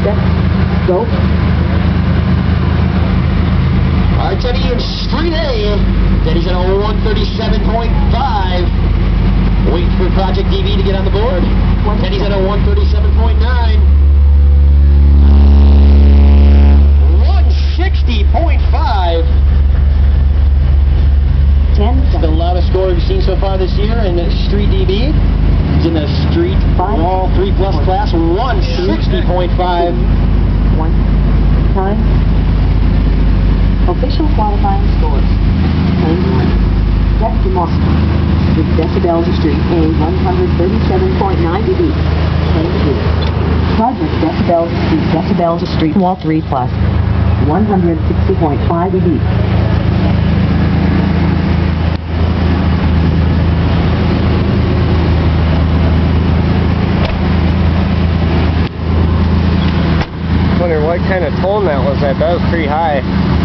step, go. Alright, Teddy, in Street A, Teddy's at a 137.5. Wait for Project DB to get on the board. Teddy's at a 137.9. 160.5. It's the loudest score we've seen so far this year in Street DB. Raw 3 Plus class, 160.5. One. Time. Official qualifying scores. Lane one. Rex DeMarco. With decibels street A 137.9 dB. Lane two. Project decibels street decibels street wall 3 plus. 160.5 dB. Wonder what kind of tone that was at. That was pretty high.